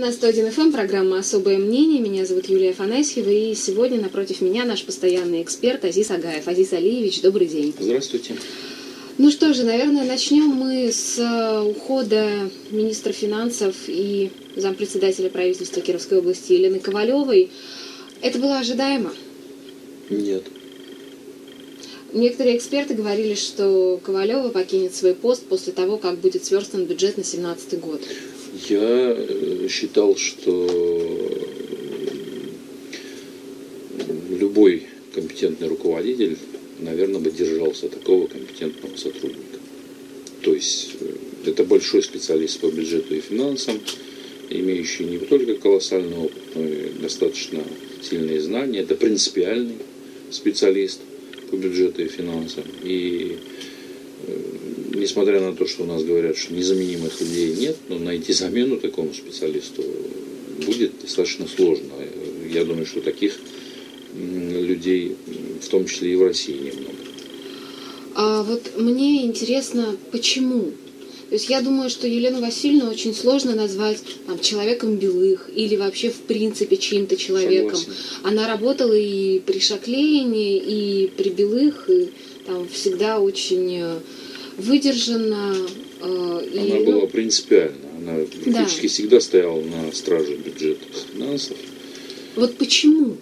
На 101 FM эм программа «Особое мнение». Меня зовут Юлия Афанасьева, и сегодня напротив меня наш постоянный эксперт Азиз Агаев. Азиз Алиевич, добрый день. Здравствуйте. Ну что же, наверное, начнем мы с э, ухода министра финансов и зампредседателя правительства Кировской области Елены Ковалевой. Это было ожидаемо? Нет. Некоторые эксперты говорили, что Ковалева покинет свой пост после того, как будет сверстан бюджет на 2017 год. Я э, считал, что любой компетентный руководитель, наверное, бы держался такого компетентного сотрудника. То есть э, это большой специалист по бюджету и финансам, имеющий не только колоссальный опыт, но и достаточно сильные знания. Это принципиальный специалист по бюджету и финансам. И э, несмотря на то, что у нас говорят, что незаменимых людей нет, но найти замену такому специалисту будет достаточно сложно. Я думаю, что таких людей, в том числе и в России, немного. А вот мне интересно, почему? То есть я думаю, что Елену Васильевну очень сложно назвать там, человеком белых или вообще в принципе чьим-то человеком. Согласен. Она работала и при Шаклейне, и при белых, и там всегда очень э, выдержана. э, и, Она была принципиальна. Она практически всегда стояла на страже бюджета финансов. Вот почему?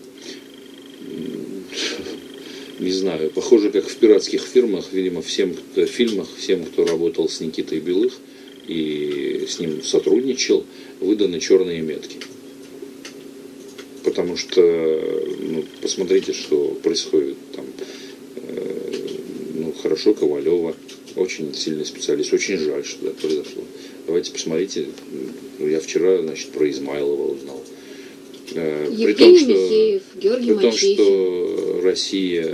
Не знаю, похоже, как в пиратских фирмах, видимо, всем кто, фильмах, всем, кто работал с Никитой Белых и с ним сотрудничал, выданы черные метки. Потому что, ну, посмотрите, что происходит там. Э, ну, хорошо, Ковалева, очень сильный специалист, очень жаль, что это произошло. Давайте посмотрите, ну, я вчера, значит, про Измайлова узнал. Э, Евгений Михеев, Георгий при том, что Россия,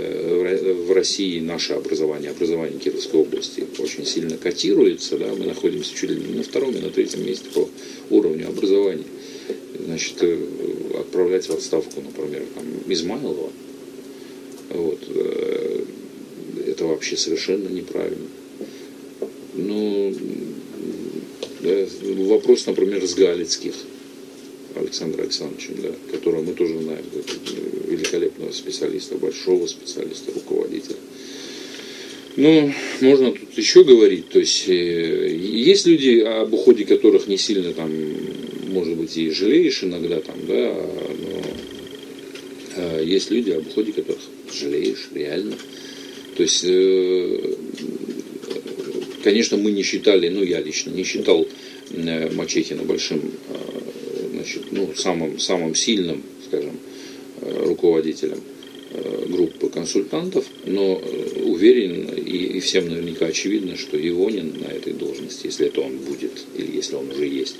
в России наше образование, образование Кировской области очень сильно котируется, да, мы находимся чуть ли не на втором и на третьем месте по уровню образования. Значит, э, отправлять в отставку, например, там, Измайлова, вот, э, это вообще совершенно неправильно. Ну, э, вопрос, например, с Галицких. Александра Александровича, да, которого мы тоже знаем, как великолепного специалиста, большого специалиста, руководителя. Ну, можно тут еще говорить, то есть э, есть люди, об уходе которых не сильно там, может быть, и жалеешь иногда там, да, но э, есть люди, об уходе которых жалеешь реально. То есть, э, конечно, мы не считали, ну я лично не считал э, Мачехина большим э, значит, ну, самым, самым сильным, скажем, э, руководителем группы консультантов, но уверен и, и всем наверняка очевидно, что Ионин на этой должности, если это он будет, или если он уже есть,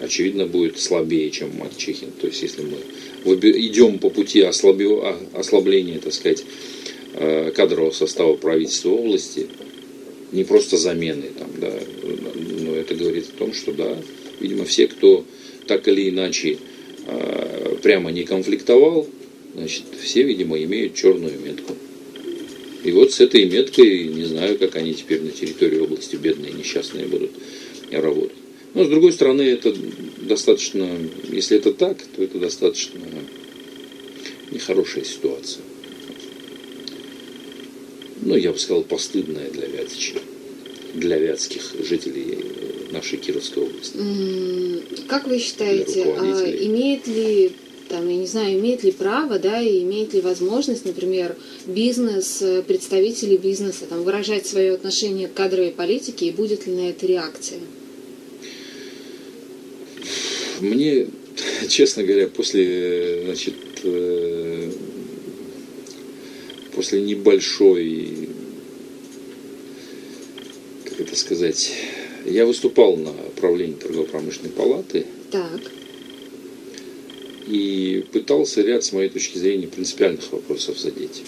очевидно будет слабее, чем Матчехин. То есть если мы идем по пути ослабления, так сказать, кадрового состава правительства области, не просто замены, там, да, но это говорит о том, что да, видимо, все, кто так или иначе э, прямо не конфликтовал, значит, все, видимо, имеют черную метку. И вот с этой меткой, не знаю, как они теперь на территории области бедные, несчастные будут работать. Но, с другой стороны, это достаточно, если это так, то это достаточно нехорошая ситуация. Ну, я бы сказал, постыдная для Вятича, для вятских жителей нашей Кировской области. Как вы считаете, а имеет ли там, я не знаю, имеет ли право, да, и имеет ли возможность, например, бизнес, представители бизнеса там, выражать свое отношение к кадровой политике, и будет ли на это реакция? Мне, честно говоря, после, значит, э, после небольшой, как это сказать, я выступал на правлении торгово-промышленной палаты. Так. И пытался ряд, с моей точки зрения, принципиальных вопросов задеть.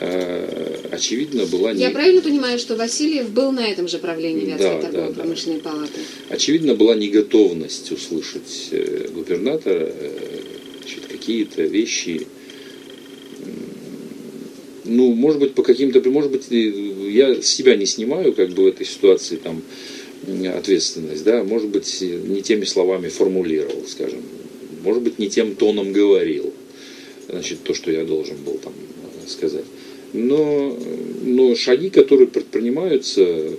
А, очевидно, была... Я не... правильно понимаю, что Васильев был на этом же правлении Вятской да, торгово-промышленной да, палаты? Очевидно, была неготовность услышать э, губернатора какие-то вещи, ну, может быть, по каким-то, может быть, я себя не снимаю, как бы в этой ситуации, там, ответственность, да, может быть, не теми словами формулировал, скажем, может быть, не тем тоном говорил, значит, то, что я должен был там сказать. Но, но шаги, которые предпринимаются,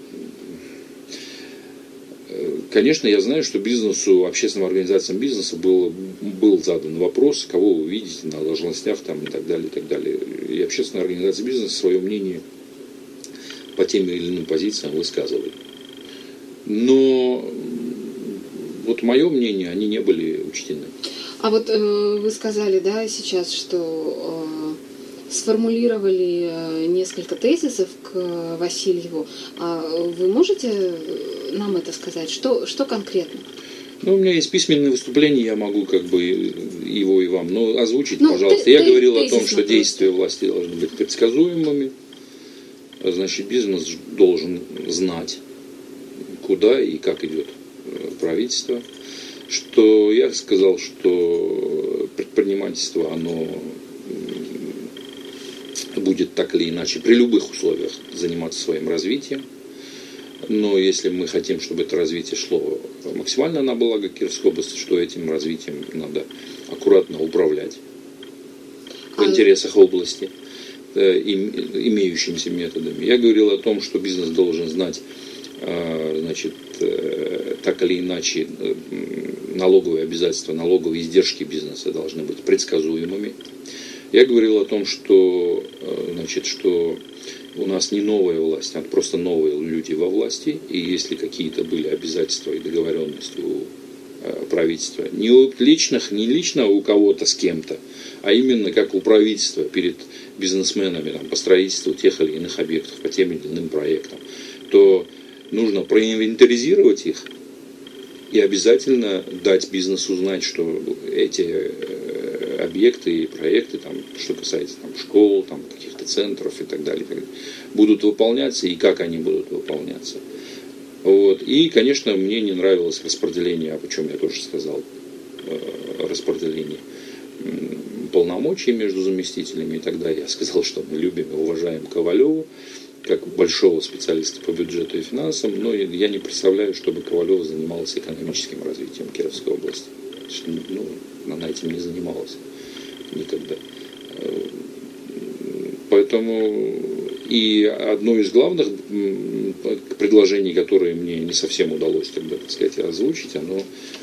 конечно, я знаю, что бизнесу, общественным организациям бизнеса был, был задан вопрос, кого вы видите на должностях там, и так далее, и так далее. И общественная организация бизнеса свое мнение по тем или иным позициям высказывает. Но вот мое мнение, они не были учтены. А вот э, вы сказали, да, сейчас, что э, сформулировали э, несколько тезисов к Васильеву. А вы можете нам это сказать? Что, что конкретно? Ну, у меня есть письменное выступление, я могу как бы его и вам ну, озвучить, ну, пожалуйста. Ты, я ты, говорил о том, что действия власти должны быть предсказуемыми. Значит, бизнес должен знать, куда и как идет э, правительство. Что я сказал, что предпринимательство, оно будет так или иначе при любых условиях заниматься своим развитием. Но если мы хотим, чтобы это развитие шло максимально на благо Кировской области, что этим развитием надо аккуратно управлять в а интересах области э, имеющимися методами. Я говорил о том, что бизнес должен знать, э, значит, э, так или иначе налоговые обязательства, налоговые издержки бизнеса должны быть предсказуемыми. Я говорил о том, что, значит, что у нас не новая власть, а просто новые люди во власти. И если какие-то были обязательства и договоренности у э, правительства, не у личных, не лично у кого-то с кем-то, а именно как у правительства перед бизнесменами там, по строительству тех или иных объектов, по тем или иным проектам, то нужно проинвентаризировать их и обязательно дать бизнесу знать, что эти э, объекты и проекты, там, что касается там, школ, там, каких-то центров и так далее, будут выполняться и как они будут выполняться. Вот. И, конечно, мне не нравилось распределение, о чем я тоже сказал, э, распределение полномочий между заместителями. И тогда я сказал, что мы любим и уважаем Ковалеву как большого специалиста по бюджету и финансам, но я не представляю, чтобы Ковалева занималась экономическим развитием Кировской области. Ну, она этим не занималась никогда. Поэтому и одно из главных предложений, которое мне не совсем удалось тогда, так сказать, озвучить, оно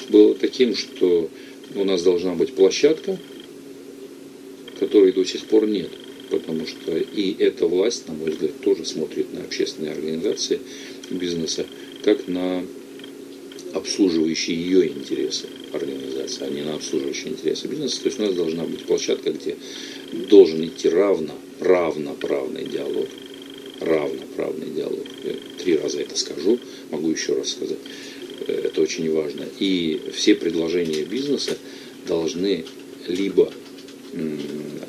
было таким, что у нас должна быть площадка, которой до сих пор нет. Потому что и эта власть, на мой взгляд, тоже смотрит на общественные организации бизнеса как на обслуживающие ее интересы организации, а не на обслуживающие интересы бизнеса. То есть у нас должна быть площадка, где должен идти равно, равноправный диалог. Равноправный диалог. Я три раза это скажу, могу еще раз сказать. Это очень важно. И все предложения бизнеса должны либо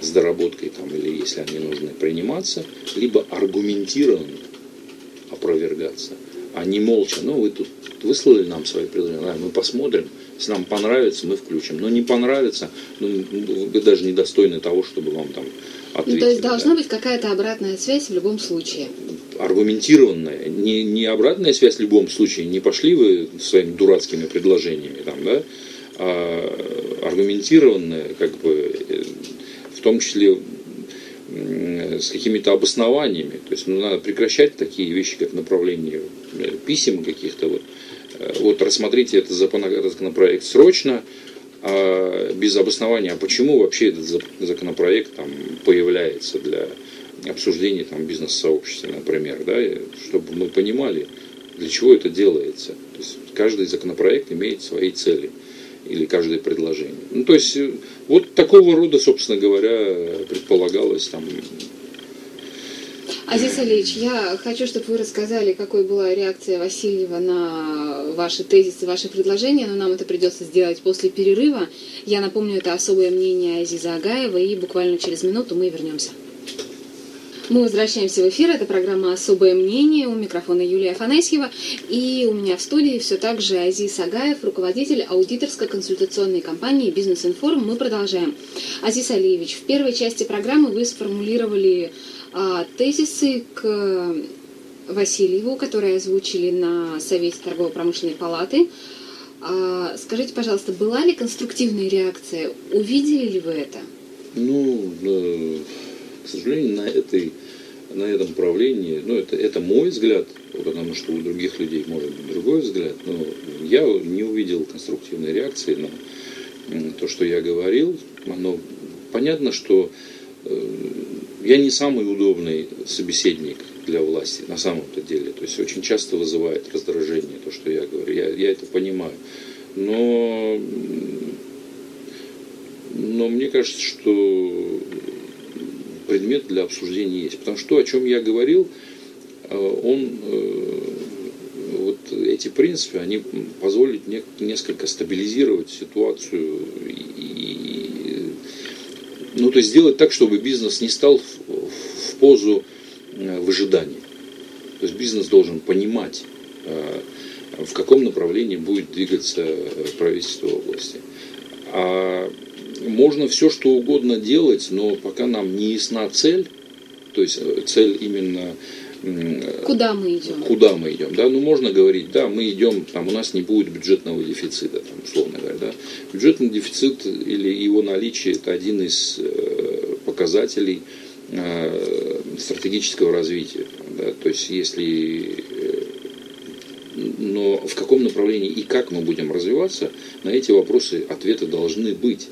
с доработкой, там, или если они нужны, приниматься, либо аргументированно опровергаться, а не молча. Ну, вы тут выслали нам свои предложения, мы посмотрим, если нам понравится, мы включим. Но не понравится, ну, вы даже недостойны того, чтобы вам там ответили. Ну, то есть должна да. быть какая-то обратная связь в любом случае. Аргументированная. Не, не обратная связь в любом случае. Не пошли вы своими дурацкими предложениями там, да? А аргументированная, как бы, э, в том числе с какими-то обоснованиями. То есть ну, надо прекращать такие вещи, как направление э, писем каких-то вот Э, вот рассмотрите этот законопроект срочно, а без обоснования, а почему вообще этот законопроект там появляется для обсуждения там, бизнес-сообщества, например, да, чтобы мы понимали, для чего это делается. То есть каждый законопроект имеет свои цели или каждое предложение. Ну, то есть э, вот такого рода, собственно говоря, предполагалось там Азиз Алиевич, я хочу, чтобы вы рассказали, какой была реакция Васильева на ваши тезисы, ваши предложения, но нам это придется сделать после перерыва. Я напомню, это особое мнение Азиза Агаева, и буквально через минуту мы вернемся. Мы возвращаемся в эфир. Это программа «Особое мнение». У микрофона Юлия Афанасьева. И у меня в студии все так же Азиз Агаев, руководитель аудиторской консультационной компании «Бизнес-информ». Мы продолжаем. Азиз Алиевич, в первой части программы вы сформулировали а, тезисы к Васильеву, которые озвучили на Совете торгово-промышленной палаты. А, скажите, пожалуйста, была ли конструктивная реакция? Увидели ли вы это? Ну, к сожалению, на этой на этом правлении, ну это, это мой взгляд, потому что у других людей может быть другой взгляд, но я не увидел конструктивной реакции на то, что я говорил. Оно, понятно, что э, я не самый удобный собеседник для власти на самом-то деле. То есть очень часто вызывает раздражение то, что я говорю. Я, я это понимаю. Но, но мне кажется, что предмет для обсуждения есть. Потому что то, о чем я говорил, э, он, э, вот эти принципы, они позволят несколько стабилизировать ситуацию и, ну, то есть сделать так, чтобы бизнес не стал в, в позу э, выжидания. То есть бизнес должен понимать, в каком направлении будет двигаться правительство области. А можно все что угодно делать, но пока нам не ясна цель, то есть э, цель именно Куда мы идем? Куда мы идем, да? Ну, можно говорить, да, мы идем, там, у нас не будет бюджетного дефицита, там, условно говоря, да. Бюджетный дефицит или его наличие – это один из э, показателей э, стратегического развития, да. То есть, если но в каком направлении и как мы будем развиваться, на эти вопросы ответы должны быть.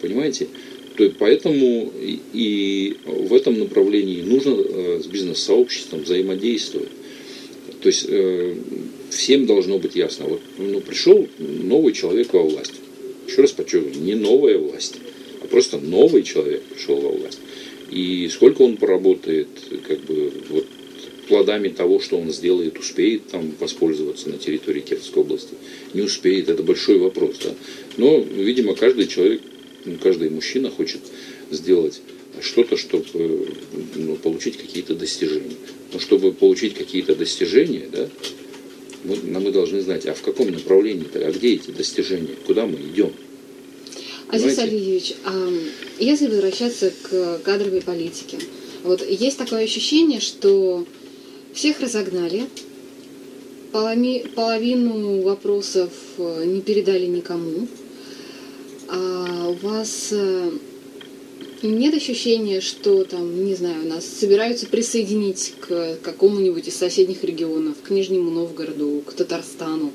Понимаете? То есть поэтому и в этом направлении нужно э, с бизнес-сообществом взаимодействовать. То есть э, всем должно быть ясно. Вот ну, пришел новый человек во власть. Еще раз подчеркиваю, не новая власть, а просто новый человек пришел во власть. И сколько он поработает, как бы, вот, плодами того, что он сделает, успеет там воспользоваться на территории Кировской области, не успеет, это большой вопрос. Да? Но, видимо, каждый человек ну, каждый мужчина хочет сделать что-то, чтобы ну, получить какие-то достижения. Но чтобы получить какие-то достижения, да, мы, мы должны знать, а в каком направлении-то, а где эти достижения, куда мы идем. Азиз Алиевич, а если возвращаться к кадровой политике, вот есть такое ощущение, что всех разогнали, половину вопросов э, не передали никому, а у вас э, нет ощущения, что там, не знаю, нас собираются присоединить к какому-нибудь из соседних регионов, к Нижнему Новгороду, к Татарстану?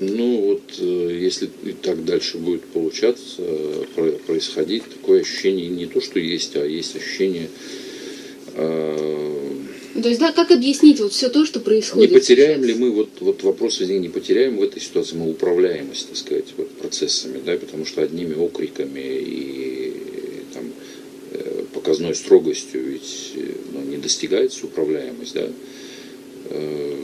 Ну вот, э, если и так дальше будет получаться, э, происходить, такое ощущение не то, что есть, а есть ощущение то есть, да, как объяснить вот все то, что происходит? Не потеряем сейчас? ли мы, вот, вот вопрос не потеряем в этой ситуации мы управляемость, так сказать, вот, процессами, да, потому что одними окриками и там, э, показной строгостью ведь ну, не достигается управляемость, да, э,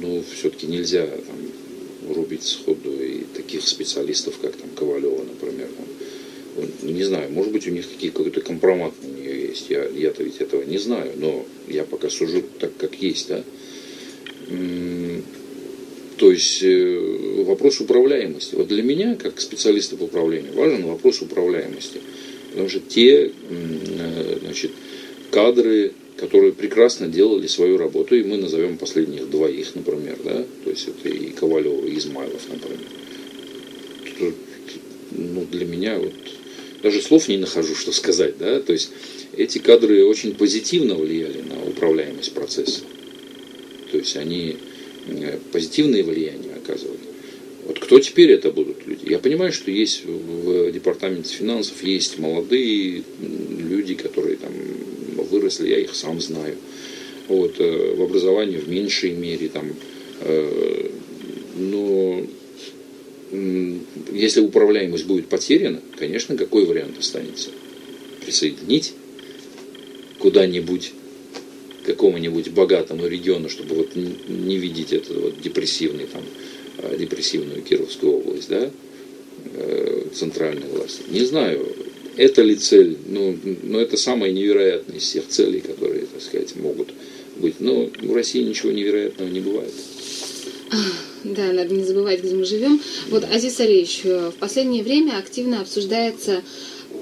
ну, все-таки нельзя там, рубить сходу и таких специалистов, как там Ковалева, например, там, не знаю, может быть, у них какой-то компромат на нее есть. Я, я-то ведь этого не знаю, но я пока сужу так, как есть, да. То есть э, вопрос управляемости. Вот для меня, как специалиста по управлению, важен вопрос управляемости. Потому что те э, значит, кадры, которые прекрасно делали свою работу, и мы назовем последних двоих, например, да, то есть это и Ковалев, и Измайлов, например. Ну, для меня вот даже слов не нахожу, что сказать, да, то есть эти кадры очень позитивно влияли на управляемость процесса. То есть они э, позитивные влияния оказывали. Вот кто теперь это будут люди? Я понимаю, что есть в департаменте финансов есть молодые люди, которые там выросли, я их сам знаю. Вот, э, в образовании в меньшей мере там, э, но если управляемость будет потеряна, конечно, какой вариант останется? Присоединить куда-нибудь какому-нибудь богатому региону, чтобы вот не видеть эту вот депрессивный, там, а, депрессивную Кировскую область, да, э, центральной власти. Не знаю, это ли цель, ну, но это самая невероятная из всех целей, которые, так сказать, могут быть. Но в России ничего невероятного не бывает. Да, надо не забывать, где мы живем. Вот, Азиз Алиевич, э, в последнее время активно обсуждается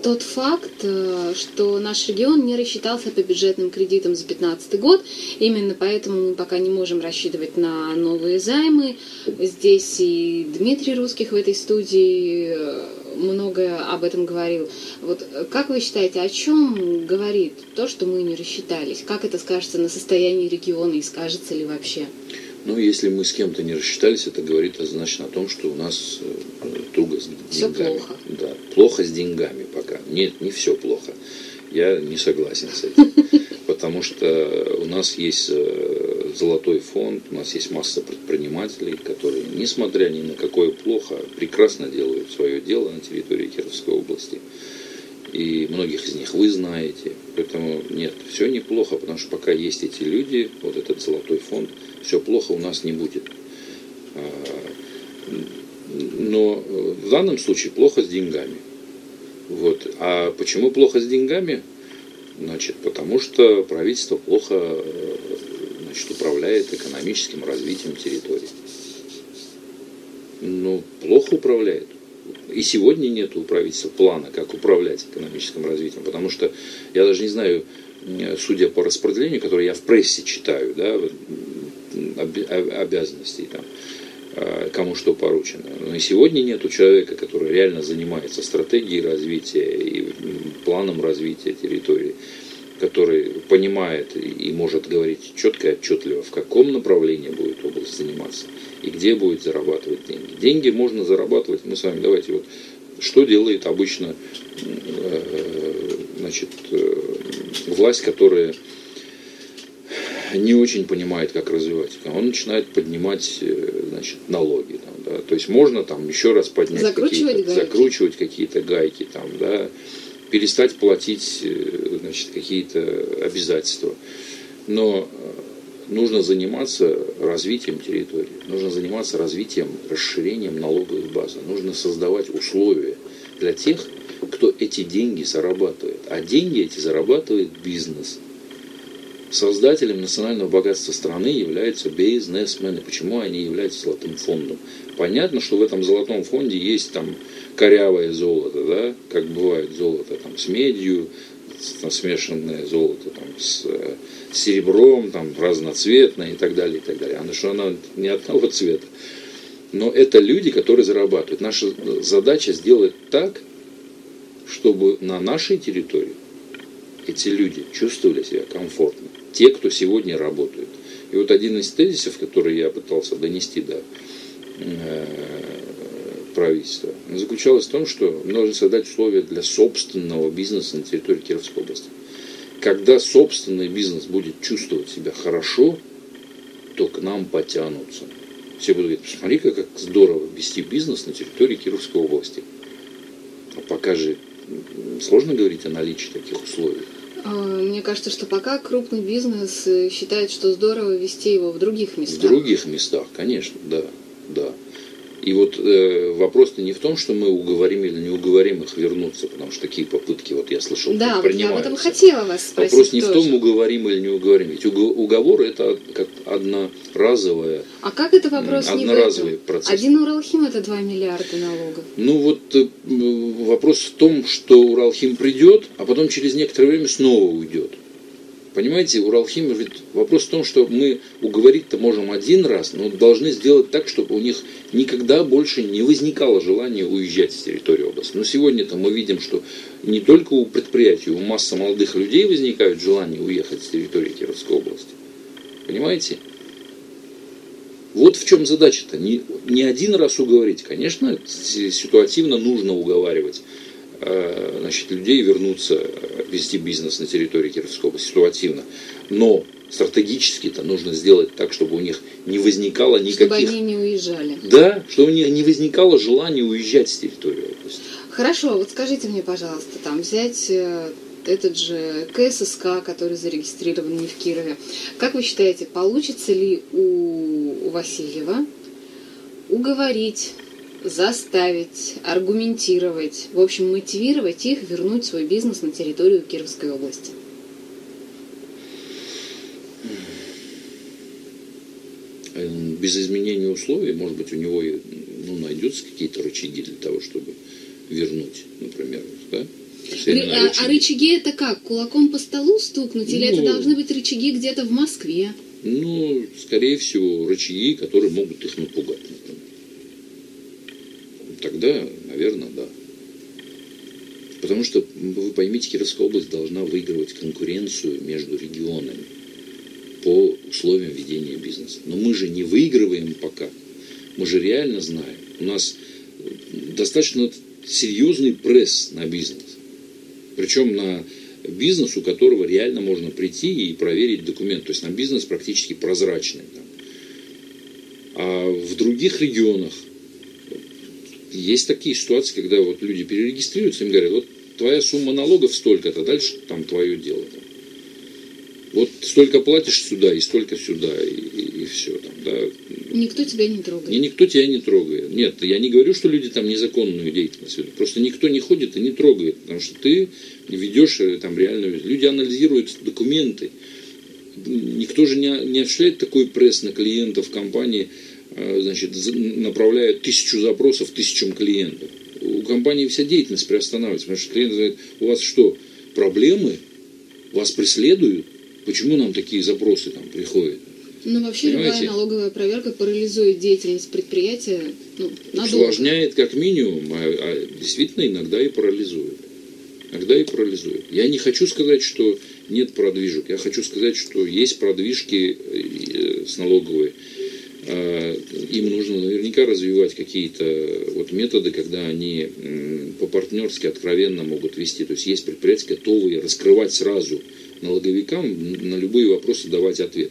тот факт, э, что наш регион не рассчитался по бюджетным кредитам за 2015 год. Именно поэтому мы пока не можем рассчитывать на новые займы. Здесь и Дмитрий Русских в этой студии э, многое об этом говорил. Вот как вы считаете, о чем говорит то, что мы не рассчитались? Как это скажется на состоянии региона и скажется ли вообще? Ну, если мы с кем-то не рассчитались, это говорит однозначно о том, что у нас э, туго с деньгами. Все плохо. Да, плохо с деньгами пока. Нет, не все плохо. Я не согласен с этим. Потому что у нас есть э, золотой фонд, у нас есть масса предпринимателей, которые, несмотря ни на какое плохо, прекрасно делают свое дело на территории Кировской области. И многих из них вы знаете. Поэтому нет, все неплохо, потому что пока есть эти люди, вот этот золотой фонд, все плохо у нас не будет. А, но в данном случае плохо с деньгами. Вот. А почему плохо с деньгами? Значит, потому что правительство плохо значит, управляет экономическим развитием территории. Ну, плохо управляет. И сегодня нет у правительства плана, как управлять экономическим развитием, потому что я даже не знаю, судя по распределению, которое я в прессе читаю, да, обязанностей там, а, кому что поручено. Но и сегодня нет у человека, который реально занимается стратегией развития и планом развития территории, который понимает и может говорить четко и отчетливо, в каком направлении будет область заниматься и где будет зарабатывать деньги. Деньги можно зарабатывать, мы с вами давайте вот, что делает обычно э, значит, э, власть, которая не очень понимает, как развивать. Он начинает поднимать э, значит, налоги. Там, да. То есть можно там еще раз поднять закручивать какие-то, гайки. закручивать какие-то гайки, там, да, перестать платить значит, какие-то обязательства. Но нужно заниматься развитием территории, нужно заниматься развитием, расширением налоговой базы, нужно создавать условия для тех, кто эти деньги зарабатывает. А деньги эти зарабатывает бизнес – Создателем национального богатства страны являются бизнесмены. Почему они являются золотым фондом? Понятно, что в этом золотом фонде есть там корявое золото, да, как бывает золото там, с медью, смешанное золото там, с, э, серебром, там, разноцветное и так далее, и так далее. Оно что оно не одного цвета. Но это люди, которые зарабатывают. Наша задача сделать так, чтобы на нашей территории эти люди чувствовали себя комфортно те, кто сегодня работают. И вот один из тезисов, который я пытался донести до э, правительства, заключалось в том, что нужно создать условия для собственного бизнеса на территории Кировской области. Когда собственный бизнес будет чувствовать себя хорошо, то к нам потянутся. Все будут говорить, посмотри, как здорово вести бизнес на территории Кировской области. А пока же сложно говорить о наличии таких условий. А, мне кажется, что пока крупный бизнес э, считает, что здорово вести его в других местах. В других местах, конечно, да, да. И вот э, вопрос-то не в том, что мы уговорим или не уговорим их вернуться, потому что такие попытки, вот я слышал, Да, вот я об этом хотела вас спросить Вопрос не тоже. в том, уговорим или не уговорим. Ведь уговор это как одноразовая А как это вопрос одноразовый не в этом? процесс. Один Уралхим это 2 миллиарда налогов. Ну вот э, вопрос в том, что Уралхим придет, а потом через некоторое время снова уйдет. Понимаете, Уралхим, ведь вопрос в том, что мы уговорить-то можем один раз, но должны сделать так, чтобы у них никогда больше не возникало желания уезжать с территории области. Но сегодня-то мы видим, что не только у предприятий, у массы молодых людей возникают желания уехать с территории Кировской области. Понимаете? Вот в чем задача-то. Не, не один раз уговорить. Конечно, ситуативно нужно уговаривать значит, людей вернуться э, вести бизнес на территории Кировской области ситуативно. Но стратегически-то нужно сделать так, чтобы у них не возникало никаких... Чтобы они не уезжали. Да, чтобы у них не возникало желания уезжать с территории области. Хорошо, вот скажите мне, пожалуйста, там взять э, этот же КССК, который зарегистрирован не в Кирове. Как вы считаете, получится ли у Васильева уговорить заставить, аргументировать, в общем, мотивировать их вернуть свой бизнес на территорию Кировской области? Без изменения условий, может быть, у него ну, найдутся какие-то рычаги для того, чтобы вернуть, например, да? А, а рычаги это как? Кулаком по столу стукнуть? Или ну, это должны быть рычаги где-то в Москве? Ну, скорее всего, рычаги, которые могут их напугать. Тогда, наверное, да. Потому что, вы поймите, Кировская область должна выигрывать конкуренцию между регионами по условиям ведения бизнеса. Но мы же не выигрываем пока. Мы же реально знаем. У нас достаточно серьезный пресс на бизнес. Причем на бизнес, у которого реально можно прийти и проверить документ. То есть на бизнес практически прозрачный. А в других регионах есть такие ситуации, когда вот люди перерегистрируются, им говорят, вот твоя сумма налогов столько-то, дальше там твое дело. Там. Вот столько платишь сюда и столько сюда, и, и, и все. Там, да. Никто тебя не трогает. И никто тебя не трогает. Нет, я не говорю, что люди там незаконную деятельность ведут. Просто никто не ходит и не трогает, потому что ты ведешь э, там реальную... Люди анализируют документы. Никто же не, не осуществляет такой пресс на клиентов компании, значит, направляет тысячу запросов тысячам клиентов. У компании вся деятельность приостанавливается, потому что клиент говорит, у вас что, проблемы? Вас преследуют? Почему нам такие запросы там приходят? Ну, вообще Понимаете? любая налоговая проверка парализует деятельность предприятия ну, надолго. Усложняет как минимум, а, а действительно иногда и парализует. Иногда и парализует. Я не хочу сказать, что нет продвижек. Я хочу сказать, что есть продвижки э, с налоговой. А, им нужно наверняка развивать какие-то вот методы, когда они по-партнерски откровенно могут вести. То есть есть предприятия, готовые раскрывать сразу налоговикам на любые вопросы давать ответ.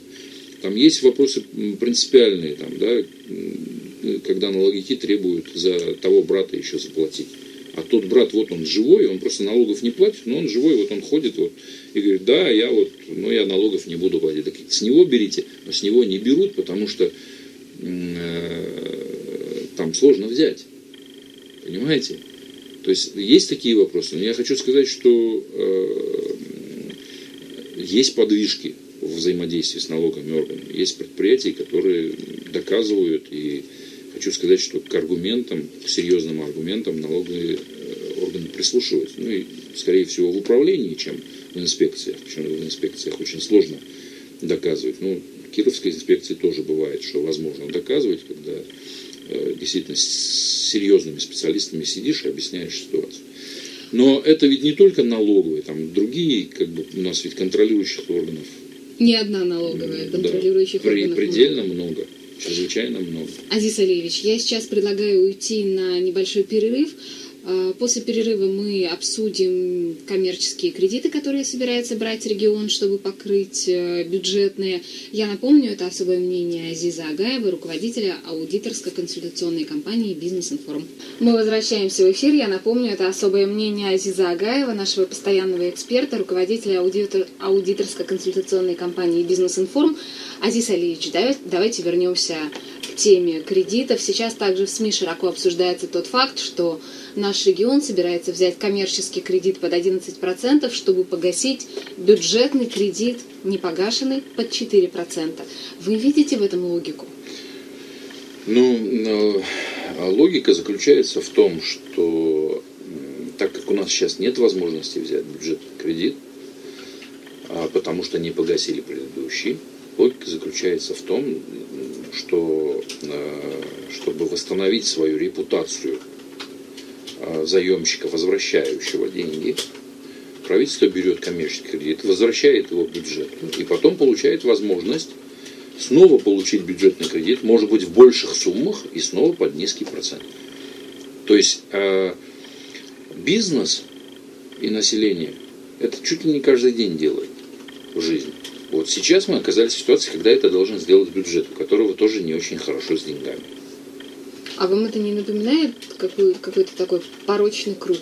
Там есть вопросы принципиальные, там, да, когда налоговики требуют за того брата еще заплатить. А тот брат, вот он живой, он просто налогов не платит, но он живой, вот он ходит вот, и говорит, да, я вот, но я налогов не буду платить. Так с него берите, но с него не берут, потому что э, там сложно взять. Понимаете? То есть есть такие вопросы. Но я хочу сказать, что э, есть подвижки в взаимодействии с налоговыми органами. Есть предприятия, которые доказывают, и хочу сказать, что к аргументам, к серьезным аргументам налоговые э, органы прислушиваются. Ну и, скорее всего, в управлении, чем в инспекциях. Причем в инспекциях очень сложно доказывать. Ну, Кировской инспекции тоже бывает, что возможно доказывать, когда э, действительно с серьезными специалистами сидишь и объясняешь ситуацию. Но это ведь не только налоговые, там другие, как бы у нас ведь контролирующих органов. Не одна налоговая, контролирующих да, органов. Предельно много. много, чрезвычайно много. Азиз Алиевич, я сейчас предлагаю уйти на небольшой перерыв. А, после перерыва мы обсудим коммерческие кредиты, которые собирается брать регион, чтобы покрыть э, бюджетные. Я напомню, это особое мнение Азиза Агаева, руководителя аудиторско-консультационной компании «Бизнес-информ». Мы возвращаемся в эфир. Я напомню, это особое мнение Азиза Агаева, нашего постоянного эксперта, руководителя аудитор, аудиторско-консультационной компании «Бизнес-информ». Азиз Алиевич, давайте вернемся к теме кредитов. Сейчас также в СМИ широко обсуждается тот факт, что наш регион собирается взять коммерческий кредит под 11%, чтобы погасить бюджетный кредит, не погашенный, под 4%. Вы видите в этом логику? Ну, логика заключается в том, что так как у нас сейчас нет возможности взять бюджетный кредит, а потому что не погасили предыдущий, логика заключается в том, что э, чтобы восстановить свою репутацию Э, заемщика, возвращающего деньги, правительство берет коммерческий кредит, возвращает его в бюджет и потом получает возможность снова получить бюджетный кредит, может быть в больших суммах и снова под низкий процент. То есть э, бизнес и население это чуть ли не каждый день делает в жизни. Вот сейчас мы оказались в ситуации, когда это должен сделать бюджет, у которого тоже не очень хорошо с деньгами. А вам это не напоминает какой, какой-то такой порочный круг?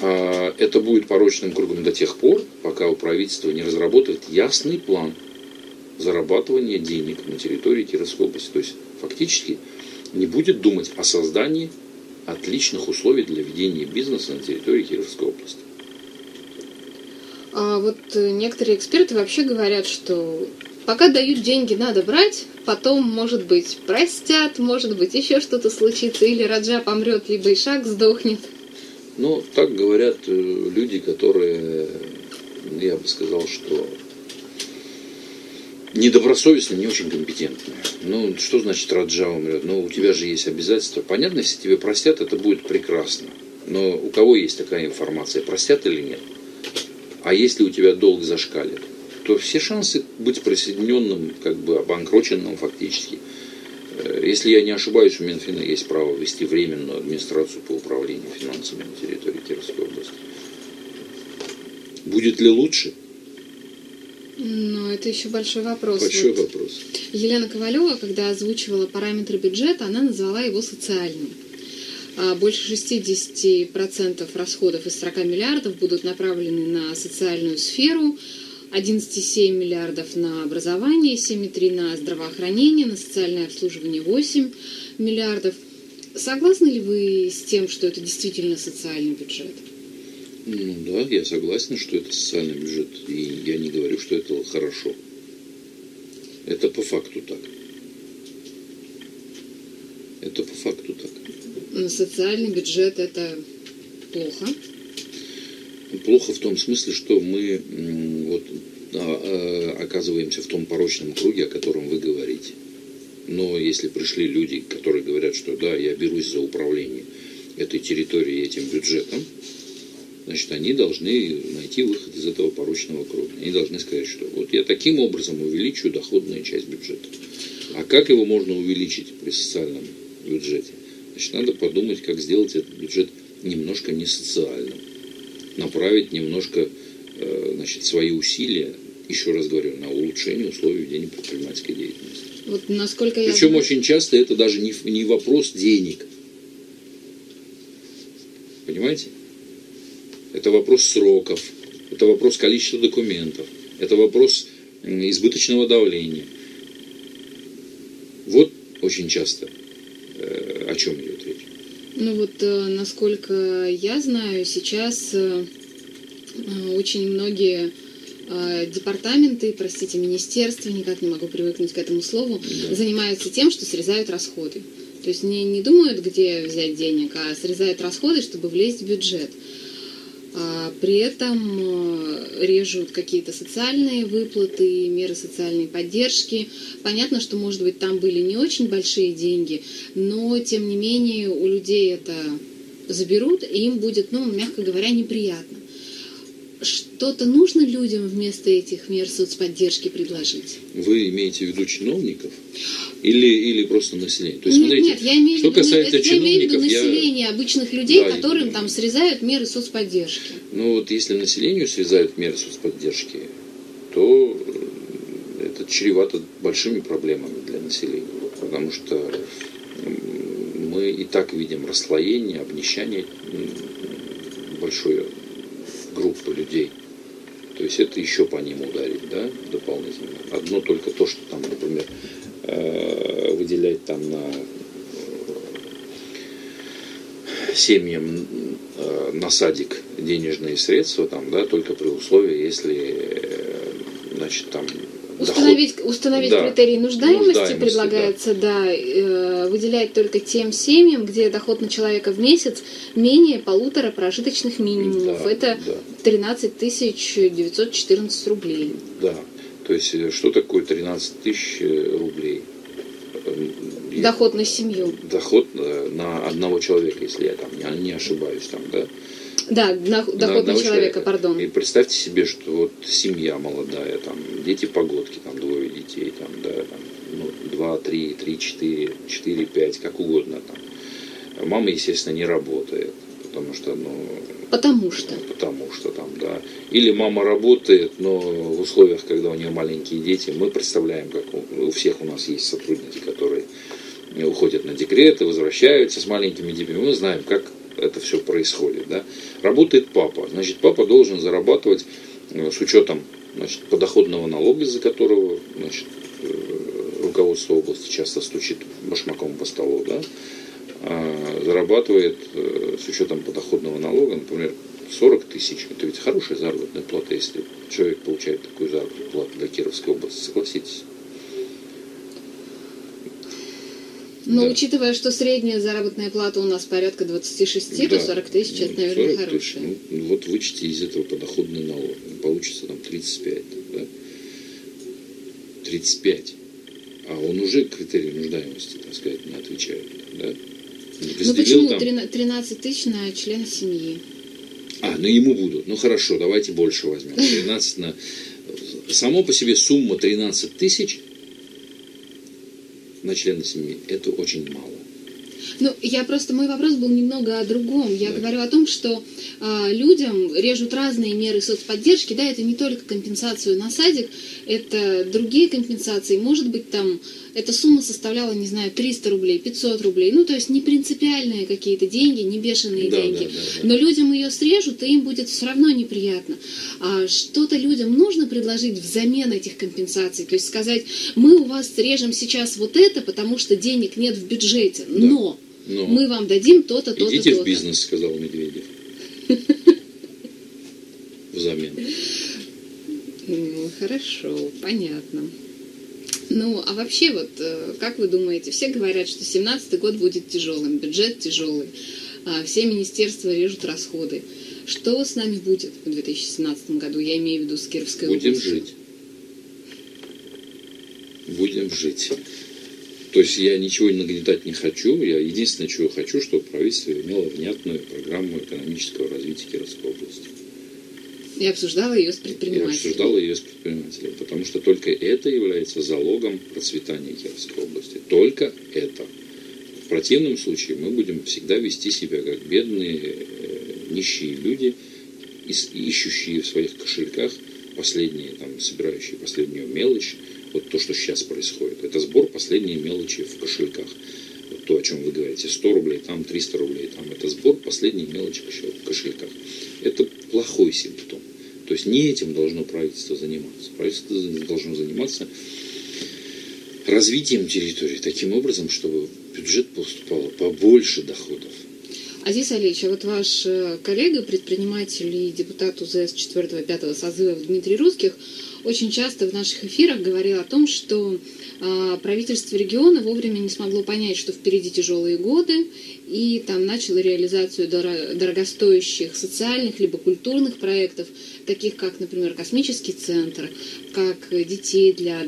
А, это будет порочным кругом до тех пор, пока у правительства не разработает ясный план зарабатывания денег на территории Кировской области. То есть фактически не будет думать о создании отличных условий для ведения бизнеса на территории Кировской области. А вот э, некоторые эксперты вообще говорят, что пока дают деньги, надо брать, потом, может быть, простят, может быть, еще что-то случится, или Раджа помрет, либо Ишак сдохнет. Ну, так говорят э, люди, которые, я бы сказал, что недобросовестны, не очень компетентны. Ну, что значит Раджа умрет? Ну, у тебя же есть обязательства. Понятно, если тебе простят, это будет прекрасно. Но у кого есть такая информация, простят или нет? А если у тебя долг зашкалит, то все шансы быть присоединенным, как бы обанкроченным фактически. Э, если я не ошибаюсь, у Минфина есть право вести временную администрацию по управлению финансами на территории Кировской области. Будет ли лучше? Ну, это еще большой вопрос. Большой вот вопрос. Елена Ковалева, когда озвучивала параметры бюджета, она назвала его социальным. А больше 60% расходов из 40 миллиардов будут направлены на социальную сферу, 11,7 миллиардов на образование, 7,3 на здравоохранение, на социальное обслуживание 8 миллиардов. Согласны ли вы с тем, что это действительно социальный бюджет? Ну да, я согласен, что это социальный бюджет. И я не говорю, что это хорошо. Это по факту так. Это по факту так. Но социальный бюджет это плохо. Плохо в том смысле, что мы вот, а, а, оказываемся в том порочном круге, о котором вы говорите. Но если пришли люди, которые говорят, что да, я берусь за управление этой территорией, этим бюджетом, значит, они должны найти выход из этого порочного круга. Они должны сказать, что вот я таким образом увеличу доходную часть бюджета. А как его можно увеличить при социальном бюджете? Значит, надо подумать, как сделать этот бюджет немножко не социальным. Направить немножко э, значит, свои усилия, еще раз говорю, на улучшение условий ведения предпринимательской деятельности. Вот насколько Причем я... очень часто это даже не, не вопрос денег. Понимаете? Это вопрос сроков, это вопрос количества документов, это вопрос избыточного давления. Вот очень часто э, о чем речь. Ну вот, э, насколько я знаю, сейчас э, очень многие департаменты, простите, министерства, никак не могу привыкнуть к этому слову, да. занимаются тем, что срезают расходы. То есть не, не думают, где взять денег, а срезают расходы, чтобы влезть в бюджет. А при этом э, режут какие-то социальные выплаты, меры социальной поддержки. Понятно, что, может быть, там были не очень большие деньги, но, тем не менее, у людей это заберут, и им будет, ну, мягко говоря, неприятно. Что-то нужно людям вместо этих мер соцподдержки предложить? Вы имеете в виду чиновников? Или, или просто население? То есть, нет, смотрите, нет, я имею, что касается я имею в виду население, я... обычных людей, да, которым там срезают меры соцподдержки. Ну вот если населению срезают меры соцподдержки, то это чревато большими проблемами для населения. Потому что мы и так видим расслоение, обнищание большой группы людей. То есть это еще по ним ударить, да, дополнительно. Одно только то, что там, например, э, выделять там на э, семьям э, на садик денежные средства, там, да, только при условии, если значит, там Установить, доход... установить да. критерии нуждаемости, нуждаемости предлагается, да, да э, выделять только тем семьям, где доход на человека в месяц менее полутора прожиточных минимумов. Да, Это да. 13 914 рублей. Да, то есть э, что такое 13 тысяч э, рублей? Доход на семью. Доход на одного человека, если я там не, не ошибаюсь, там, да? Да, на, доход на, на человека, человека, пардон. И представьте себе, что вот семья молодая, там, дети погодки, там, двое детей, там, да, там, ну, два, три, три, четыре, четыре, пять, как угодно, там. Мама, естественно, не работает, потому что, ну... Потому что. Потому что там, да. Или мама работает, но в условиях, когда у нее маленькие дети, мы представляем, как у, у всех у нас есть сотрудники, которые уходят на декреты, возвращаются с маленькими детьми. Мы знаем, как это все происходит. Да? Работает папа. Значит, папа должен зарабатывать э, с учетом значит, подоходного налога, из-за которого значит, э, руководство области часто стучит башмаком по столу, да? а зарабатывает э, с учетом подоходного налога, например, 40 тысяч. Это ведь хорошая заработная плата, если человек получает такую заработную плату для Кировской области, согласитесь. Но да. учитывая, что средняя заработная плата у нас порядка 26, да. то 40 тысяч это, наверное, хорошее. Ну, вот вычти из этого подоходный налог. Получится там 35. Да? 35. А он уже критерий нуждаемости, так сказать, не отвечает. Да? Ну почему там... 13 тысяч на члена семьи? А, ну ему будут. Ну хорошо, давайте больше возьмем. 13 на... Само по себе сумма 13 тысяч на члена семьи – это очень мало. Ну, я просто, мой вопрос был немного о другом. Я да. говорю о том, что э, людям режут разные меры соцподдержки, да, это не только компенсацию на садик, это другие компенсации. Может быть, там эта сумма составляла, не знаю, 300 рублей, 500 рублей. Ну, то есть не принципиальные какие-то деньги, не бешеные да, деньги. Да, да, да. Но людям ее срежут, и им будет все равно неприятно. А что-то людям нужно предложить взамен этих компенсаций. То есть сказать, мы у вас срежем сейчас вот это, потому что денег нет в бюджете. Но но мы вам дадим то-то, то-то, Идите то-то. в бизнес, сказал Медведев. Взамен. Ну, хорошо, понятно. Ну, а вообще, вот, э, как вы думаете, все говорят, что 17 год будет тяжелым, бюджет тяжелый, а все министерства режут расходы. Что с нами будет в 2017 году? Я имею в виду с Кировской Будем областью. жить. Будем жить. То есть я ничего нагнетать не хочу. Я единственное, чего хочу, чтобы правительство имело внятную программу экономического развития Кировской области. И обсуждала ее с предпринимателями. И обсуждала ее с предпринимателями. Потому что только это является залогом процветания Кировской области. Только это. В противном случае мы будем всегда вести себя как бедные, э, нищие люди, ищущие в своих кошельках последние, там, собирающие последнюю мелочь, вот то, что сейчас происходит. Это сбор последней мелочи в кошельках. Вот то, о чем вы говорите, 100 рублей, там 300 рублей, там это сбор последней мелочи в кошельках. Это плохой симптом. То есть не этим должно правительство заниматься. Правительство должно заниматься развитием территории таким образом, чтобы бюджет поступало побольше доходов. Азиз Алиевич, а вот ваш э, коллега, предприниматель и депутат УЗС 4-5 созыва Дмитрий Русских, очень часто в наших эфирах говорил о том, что э, правительство региона вовремя не смогло понять, что впереди тяжелые годы, и там начало реализацию дорогостоящих социальных либо культурных проектов, таких как, например, космический центр, как детей для,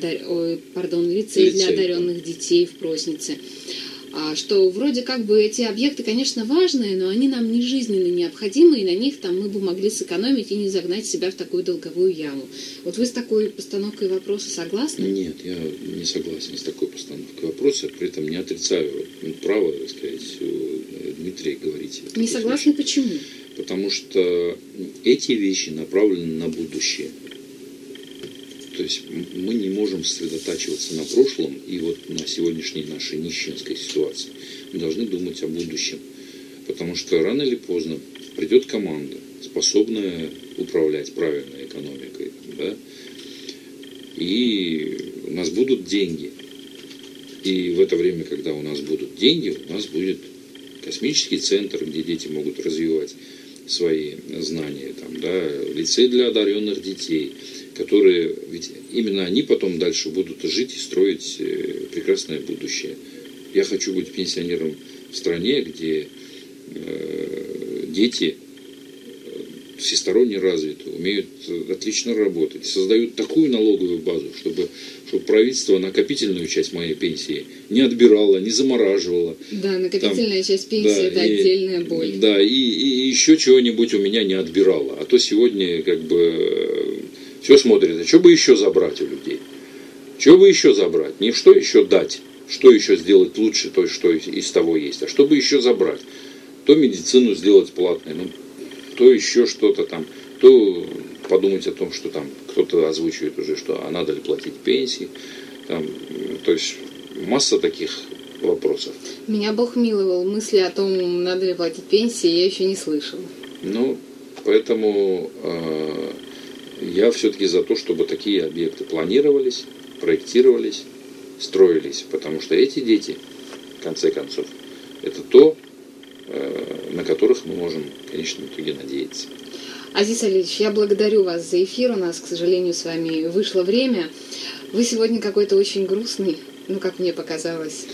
пардон, лицей, лицей для одаренных детей в Проснице. А, что вроде как бы эти объекты, конечно, важные, но они нам не жизненно необходимы, и на них там мы бы могли сэкономить и не загнать себя в такую долговую яму. Вот вы с такой постановкой вопроса согласны? Нет, я не согласен с такой постановкой вопроса, при этом не отрицаю право, так сказать, Дмитрия говорить. Не согласны почему? Потому что эти вещи направлены на будущее. То есть мы не можем сосредотачиваться на прошлом и вот на сегодняшней нашей нищенской ситуации. Мы должны думать о будущем. Потому что рано или поздно придет команда, способная управлять правильной экономикой. Да? И у нас будут деньги. И в это время, когда у нас будут деньги, у нас будет космический центр, где дети могут развивать свои знания, там, да, лицей для одаренных детей, которые, ведь именно они потом дальше будут жить и строить э, прекрасное будущее. Я хочу быть пенсионером в стране, где э, дети всесторонне развиты, умеют отлично работать, создают такую налоговую базу, чтобы, чтобы правительство накопительную часть моей пенсии не отбирало, не замораживало. Да, накопительная там, часть пенсии да, это и, отдельная боль. Да, и, и еще чего-нибудь у меня не отбирало. А то сегодня как бы все смотрят, а что бы еще забрать у людей? Что бы еще забрать? Не что еще дать, что еще сделать лучше, то, что из того есть, а что бы еще забрать? То медицину сделать платной, ну, то еще что-то там, то подумать о том, что там кто-то озвучивает уже, что а надо ли платить пенсии, там, то есть масса таких вопросов. Меня Бог миловал, мысли о том, надо ли платить пенсии, я еще не слышала. Ну, поэтому э, я все-таки за то, чтобы такие объекты планировались, проектировались, строились, потому что эти дети, в конце концов, это то, Э, на которых мы можем в конечном итоге надеяться. Азиз Алиевич, я благодарю вас за эфир. У нас, к сожалению, с вами вышло время. Вы сегодня какой-то очень грустный, ну, как мне показалось.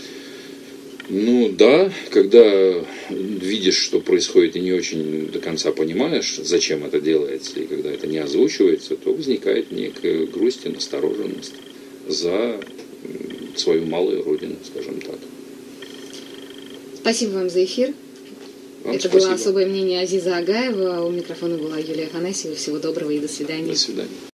Ну да, когда видишь, что происходит и не очень до конца понимаешь, зачем это делается, и когда это не озвучивается, то возникает некая грусть и настороженность за свою малую родину, скажем так. Спасибо вам за эфир. Вам это спасибо. было особое мнение Азиза Агаева. У микрофона была Юлия Афанасьева. Всего доброго и до свидания. До свидания.